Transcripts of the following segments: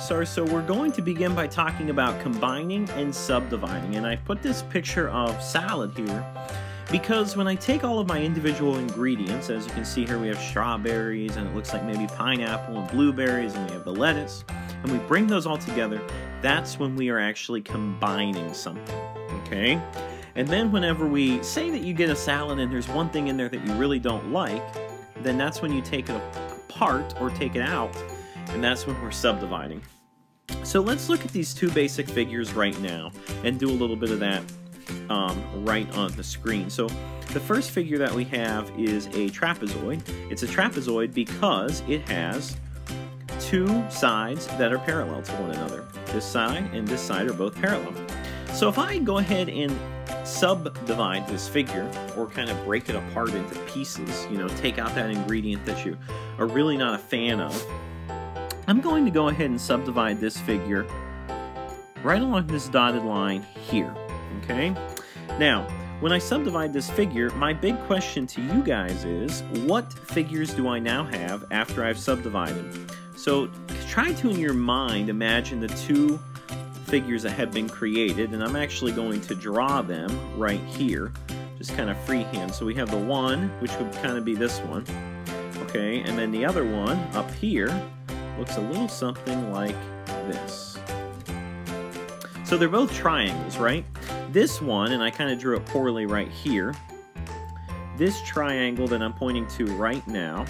Stars. So we're going to begin by talking about combining and subdividing. And I put this picture of salad here because when I take all of my individual ingredients, as you can see here we have strawberries and it looks like maybe pineapple and blueberries and we have the lettuce, and we bring those all together, that's when we are actually combining something, okay? And then whenever we say that you get a salad and there's one thing in there that you really don't like, then that's when you take it apart or take it out, and that's when we're subdividing. So let's look at these two basic figures right now and do a little bit of that um, right on the screen. So the first figure that we have is a trapezoid. It's a trapezoid because it has two sides that are parallel to one another. This side and this side are both parallel. So if I go ahead and subdivide this figure or kind of break it apart into pieces, you know, take out that ingredient that you are really not a fan of, I'm going to go ahead and subdivide this figure right along this dotted line here, okay? Now, when I subdivide this figure, my big question to you guys is, what figures do I now have after I've subdivided? So try to, in your mind, imagine the two figures that have been created, and I'm actually going to draw them right here, just kind of freehand. So we have the one, which would kind of be this one, okay, and then the other one up here looks a little something like this. So they're both triangles, right? This one, and I kind of drew it poorly right here, this triangle that I'm pointing to right now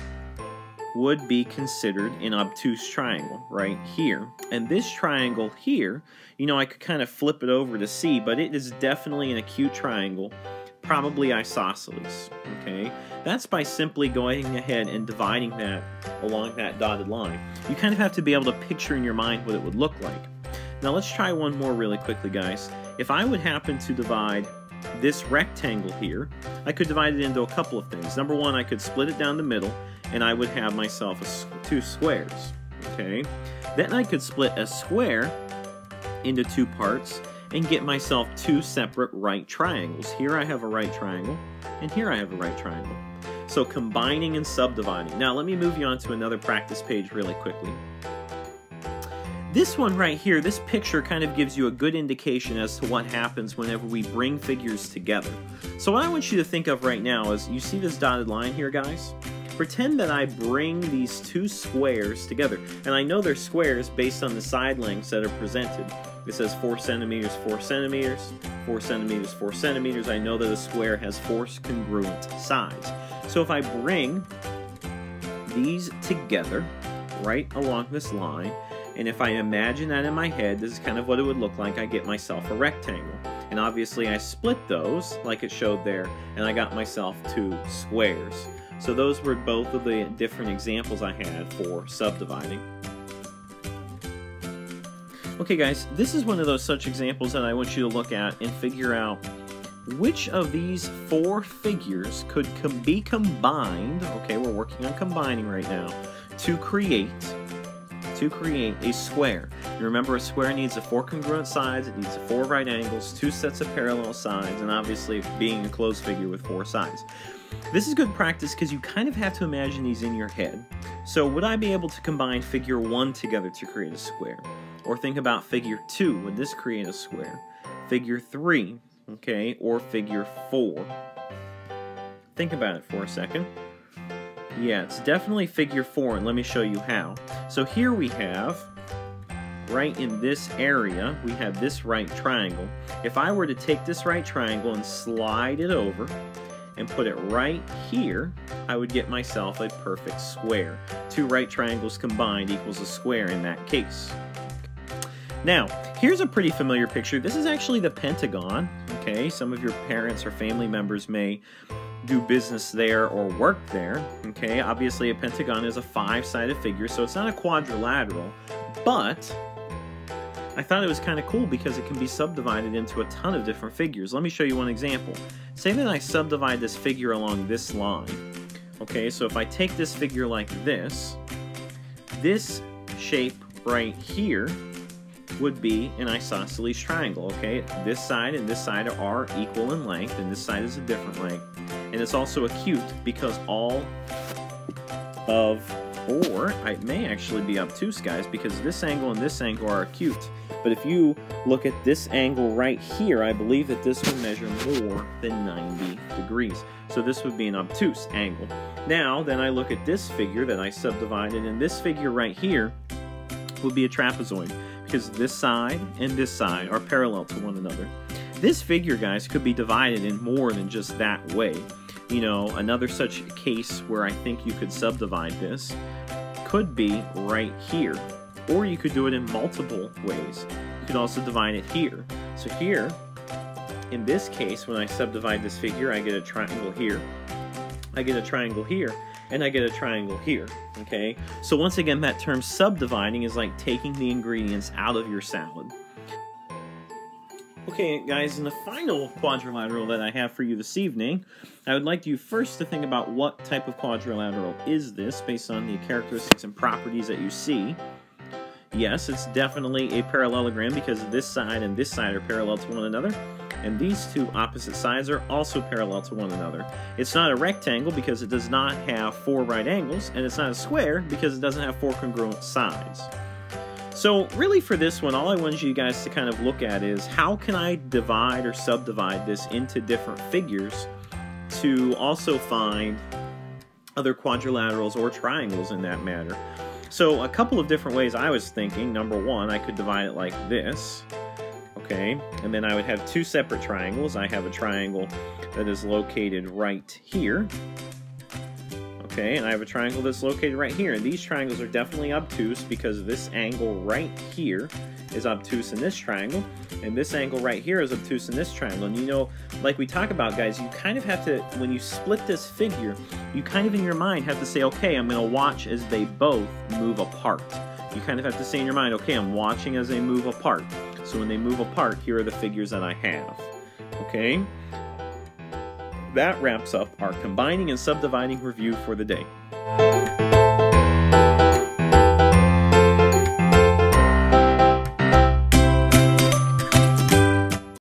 would be considered an obtuse triangle right here. And this triangle here, you know, I could kind of flip it over to see, but it is definitely an acute triangle, probably isosceles, okay? That's by simply going ahead and dividing that along that dotted line. You kind of have to be able to picture in your mind what it would look like. Now let's try one more really quickly, guys. If I would happen to divide this rectangle here, I could divide it into a couple of things. Number one, I could split it down the middle, and I would have myself two squares, okay? Then I could split a square into two parts and get myself two separate right triangles. Here I have a right triangle, and here I have a right triangle. So combining and subdividing. Now let me move you on to another practice page really quickly. This one right here, this picture kind of gives you a good indication as to what happens whenever we bring figures together. So what I want you to think of right now is, you see this dotted line here, guys? Pretend that I bring these two squares together, and I know they're squares based on the side lengths that are presented. It says 4 centimeters, 4 centimeters, 4 centimeters, 4 centimeters. I know that a square has four congruent sides. So if I bring these together right along this line, and if I imagine that in my head, this is kind of what it would look like. I get myself a rectangle. And obviously I split those, like it showed there, and I got myself two squares. So those were both of the different examples I had for subdividing. Okay guys, this is one of those such examples that I want you to look at and figure out which of these four figures could com be combined, okay, we're working on combining right now, to create to create a square. You remember a square needs a four congruent sides, it needs four right angles, two sets of parallel sides, and obviously being a closed figure with four sides. This is good practice because you kind of have to imagine these in your head. So would I be able to combine figure 1 together to create a square? Or think about figure 2, would this create a square? Figure 3, okay, or figure 4. Think about it for a second. Yeah, it's definitely figure 4, and let me show you how. So here we have, right in this area, we have this right triangle. If I were to take this right triangle and slide it over, and put it right here, I would get myself a perfect square. Two right triangles combined equals a square in that case. Now, here's a pretty familiar picture. This is actually the Pentagon, okay? Some of your parents or family members may do business there or work there. Okay, obviously a pentagon is a five-sided figure, so it's not a quadrilateral, but I thought it was kind of cool because it can be subdivided into a ton of different figures. Let me show you one example. Say that I subdivide this figure along this line. Okay, so if I take this figure like this, this shape right here would be an isosceles triangle, okay? This side and this side are equal in length, and this side is a different length. And it's also acute because all of Or it may actually be obtuse, guys, because this angle and this angle are acute. But if you look at this angle right here, I believe that this would measure more than 90 degrees. So this would be an obtuse angle. Now, then I look at this figure that I subdivided, and this figure right here would be a trapezoid because this side and this side are parallel to one another. This figure, guys, could be divided in more than just that way. You know, another such case where I think you could subdivide this could be right here. Or you could do it in multiple ways. You could also divide it here. So here, in this case, when I subdivide this figure, I get a triangle here. I get a triangle here, and I get a triangle here, okay? So once again, that term subdividing is like taking the ingredients out of your salad. Okay, guys, in the final quadrilateral that I have for you this evening, I would like you first to think about what type of quadrilateral is this based on the characteristics and properties that you see. Yes, it's definitely a parallelogram because this side and this side are parallel to one another and these two opposite sides are also parallel to one another. It's not a rectangle because it does not have four right angles, and it's not a square because it doesn't have four congruent sides. So really for this one, all I wanted you guys to kind of look at is how can I divide or subdivide this into different figures to also find other quadrilaterals or triangles in that matter. So a couple of different ways I was thinking. Number one, I could divide it like this okay? And then I would have two separate triangles. I have a triangle that is located right here, okay? And I have a triangle that's located right here. And these triangles are definitely obtuse because this angle right here is obtuse in this triangle, and this angle right here is obtuse in this triangle. And you know, like we talk about, guys, you kind of have to, when you split this figure, you kind of in your mind have to say, okay, I'm going to watch as they both move apart. You kind of have to say in your mind, okay, I'm watching as they move apart. So when they move apart, here are the figures that I have. Okay? That wraps up our combining and subdividing review for the day.